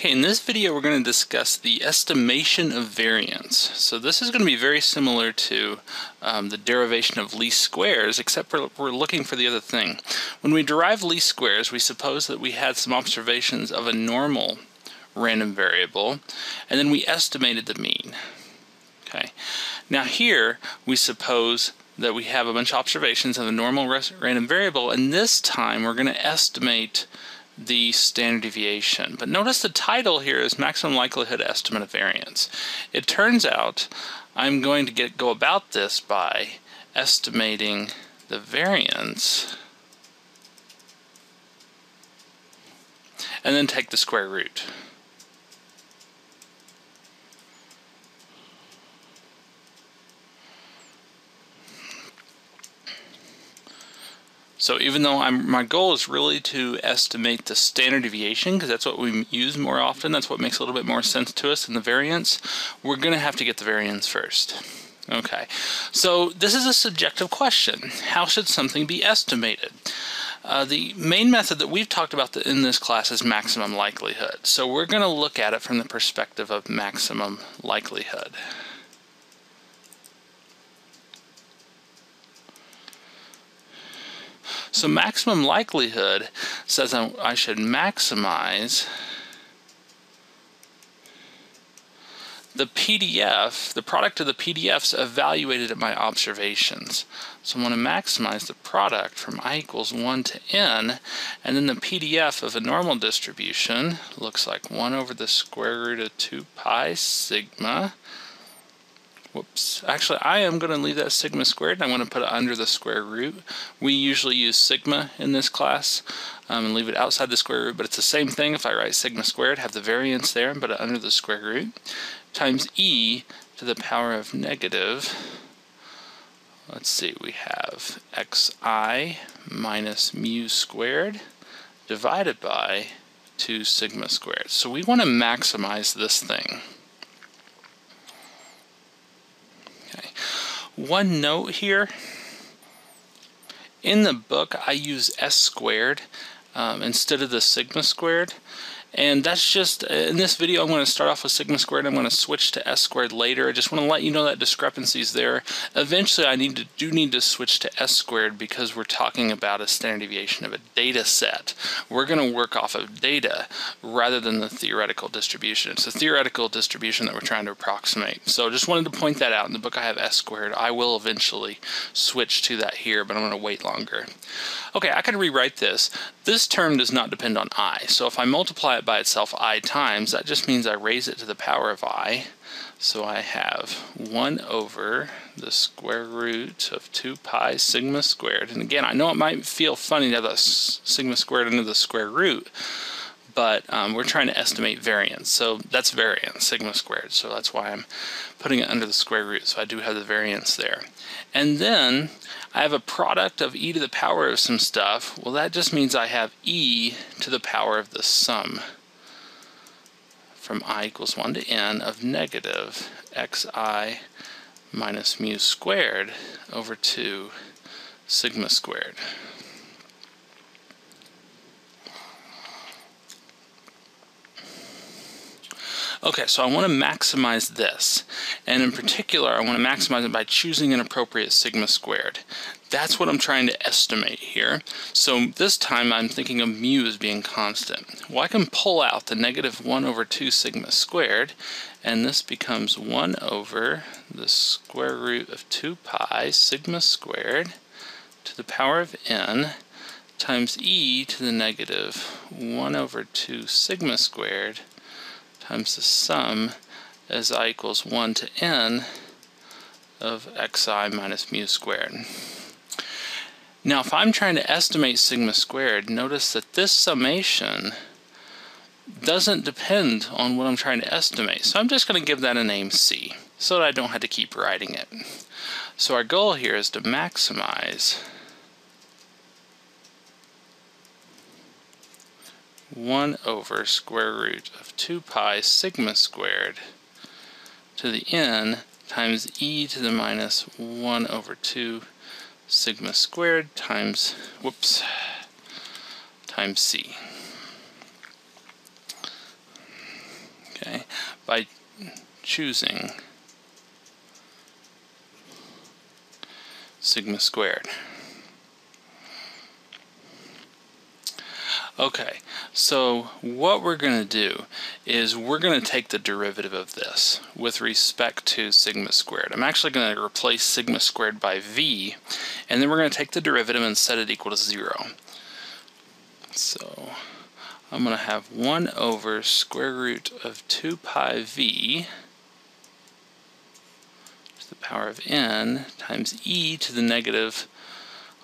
Okay, in this video we're going to discuss the estimation of variance. So this is going to be very similar to um, the derivation of least squares, except for we're looking for the other thing. When we derive least squares, we suppose that we had some observations of a normal random variable, and then we estimated the mean. Okay. Now here we suppose that we have a bunch of observations of a normal random variable, and this time we're going to estimate the standard deviation. But notice the title here is maximum likelihood estimate of variance. It turns out I'm going to get go about this by estimating the variance and then take the square root. So even though I'm, my goal is really to estimate the standard deviation, because that's what we use more often, that's what makes a little bit more sense to us than the variance, we're going to have to get the variance first. Okay, so this is a subjective question. How should something be estimated? Uh, the main method that we've talked about in this class is maximum likelihood. So we're going to look at it from the perspective of maximum likelihood. So maximum likelihood says I should maximize the PDF, the product of the PDFs evaluated at my observations. So I'm going to maximize the product from i equals 1 to n, and then the PDF of a normal distribution looks like 1 over the square root of 2 pi sigma Whoops. Actually, I am going to leave that sigma squared and I'm going to put it under the square root. We usually use sigma in this class um, and leave it outside the square root, but it's the same thing if I write sigma squared, have the variance there and put it under the square root, times e to the power of negative, let's see, we have xi minus mu squared divided by 2 sigma squared. So we want to maximize this thing. One note here, in the book I use s squared um, instead of the sigma squared. And that's just, in this video I'm going to start off with sigma squared, I'm going to switch to s squared later. I just want to let you know that discrepancy is there. Eventually I need to do need to switch to s squared because we're talking about a standard deviation of a data set. We're going to work off of data rather than the theoretical distribution. It's a theoretical distribution that we're trying to approximate. So just wanted to point that out. In the book I have s squared. I will eventually switch to that here, but I'm going to wait longer. Okay, I could rewrite this. This term does not depend on i. So if I multiply it by itself i times, that just means I raise it to the power of i. So I have 1 over the square root of 2 pi sigma squared. And again, I know it might feel funny to have the sigma squared under the square root, but um, we're trying to estimate variance. So that's variance, sigma squared. So that's why I'm putting it under the square root. So I do have the variance there. And then I have a product of e to the power of some stuff. Well, that just means I have e to the power of the sum from i equals 1 to n of negative xi minus mu squared over 2 sigma squared. Okay, so I want to maximize this. And in particular, I want to maximize it by choosing an appropriate sigma squared. That's what I'm trying to estimate here. So this time I'm thinking of mu as being constant. Well, I can pull out the negative 1 over 2 sigma squared, and this becomes 1 over the square root of 2 pi sigma squared to the power of n times e to the negative 1 over 2 sigma squared times the sum as i equals 1 to n of xi minus mu squared. Now if I'm trying to estimate sigma squared, notice that this summation doesn't depend on what I'm trying to estimate. So I'm just going to give that a name c so that I don't have to keep writing it. So our goal here is to maximize 1 over square root of 2 pi sigma squared to the n times e to the minus 1 over 2 sigma squared times, whoops, times c. Okay, by choosing sigma squared. Okay, so what we're going to do is we're going to take the derivative of this with respect to sigma squared. I'm actually going to replace sigma squared by v, and then we're going to take the derivative and set it equal to 0. So I'm going to have 1 over square root of 2 pi v to the power of n times e to the negative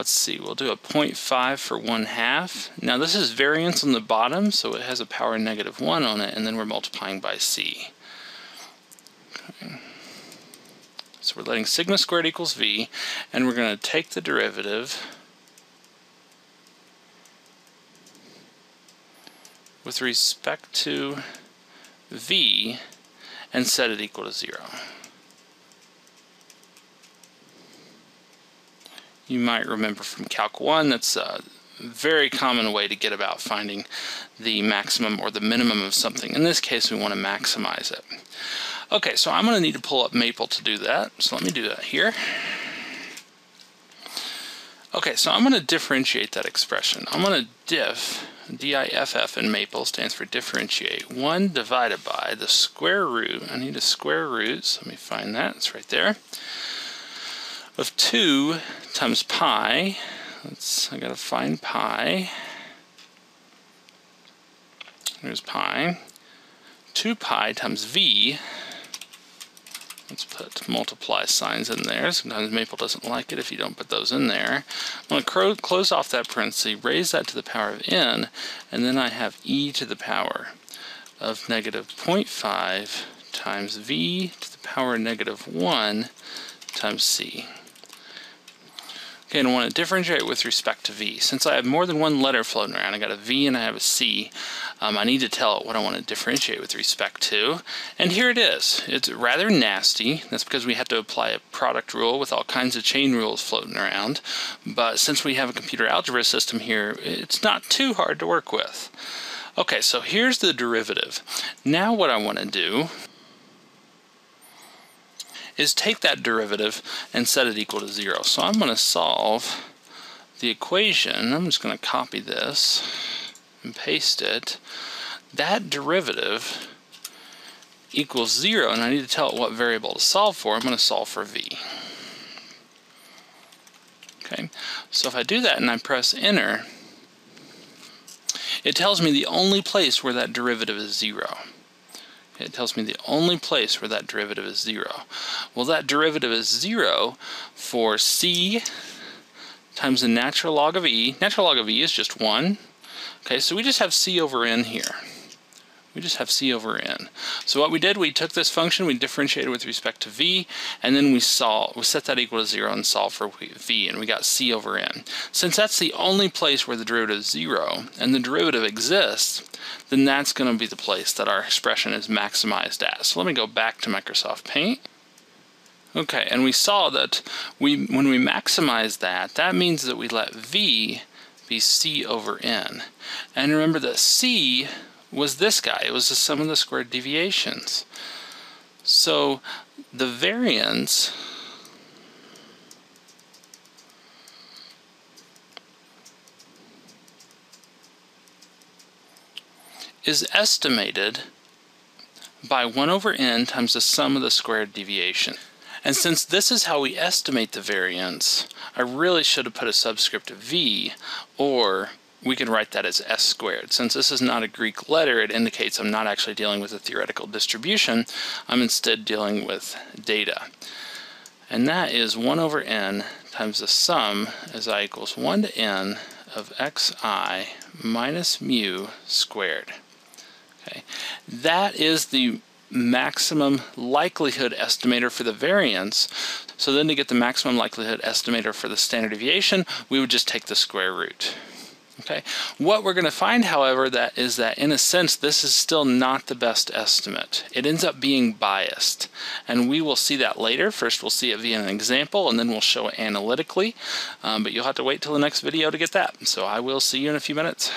let's see, we'll do a 0.5 for 1 half. Now this is variance on the bottom, so it has a power negative 1 on it, and then we're multiplying by c. Okay. So we're letting sigma squared equals v, and we're going to take the derivative with respect to v and set it equal to 0. You might remember from Calc 1, that's a very common way to get about finding the maximum or the minimum of something. In this case, we want to maximize it. Okay, so I'm going to need to pull up Maple to do that, so let me do that here. Okay, so I'm going to differentiate that expression. I'm going to diff, D-I-F-F in Maple stands for differentiate, 1 divided by the square root, I need a square root, so let me find that, it's right there, of 2 times pi. Let's, I gotta find pi. There's pi. 2 pi times v. Let's put multiply signs in there. Sometimes Maple doesn't like it if you don't put those in there. I'm going to close off that parenthesis, raise that to the power of n, and then I have e to the power of negative 0.5 times v to the power of negative 1 times c. Okay, and I want to differentiate with respect to V. Since I have more than one letter floating around, I got a V and I have a C, um, I need to tell it what I want to differentiate with respect to. And here it is. It's rather nasty. That's because we have to apply a product rule with all kinds of chain rules floating around. But since we have a computer algebra system here, it's not too hard to work with. Okay, so here's the derivative. Now what I want to do is take that derivative and set it equal to zero. So I'm going to solve the equation. I'm just going to copy this and paste it. That derivative equals zero, and I need to tell it what variable to solve for. I'm going to solve for v. Okay, so if I do that and I press enter, it tells me the only place where that derivative is zero it tells me the only place where that derivative is 0. Well, that derivative is 0 for c times the natural log of e. Natural log of e is just 1. Okay, so we just have c over n here we just have c over n. So what we did, we took this function, we differentiated with respect to v, and then we solve, we set that equal to 0 and solve for v, and we got c over n. Since that's the only place where the derivative is 0, and the derivative exists, then that's going to be the place that our expression is maximized at. So let me go back to Microsoft Paint. Okay, and we saw that we when we maximize that, that means that we let v be c over n. And remember that c was this guy. It was the sum of the squared deviations. So the variance is estimated by 1 over n times the sum of the squared deviation. And since this is how we estimate the variance, I really should have put a subscript of v, or we can write that as s squared. Since this is not a Greek letter, it indicates I'm not actually dealing with a theoretical distribution. I'm instead dealing with data. And that is 1 over n times the sum as i equals 1 to n of xi minus mu squared. Okay, That is the maximum likelihood estimator for the variance. So then to get the maximum likelihood estimator for the standard deviation, we would just take the square root. Okay. What we're going to find, however, that is that in a sense this is still not the best estimate. It ends up being biased, and we will see that later. First, we'll see it via an example, and then we'll show it analytically. Um, but you'll have to wait till the next video to get that. So I will see you in a few minutes.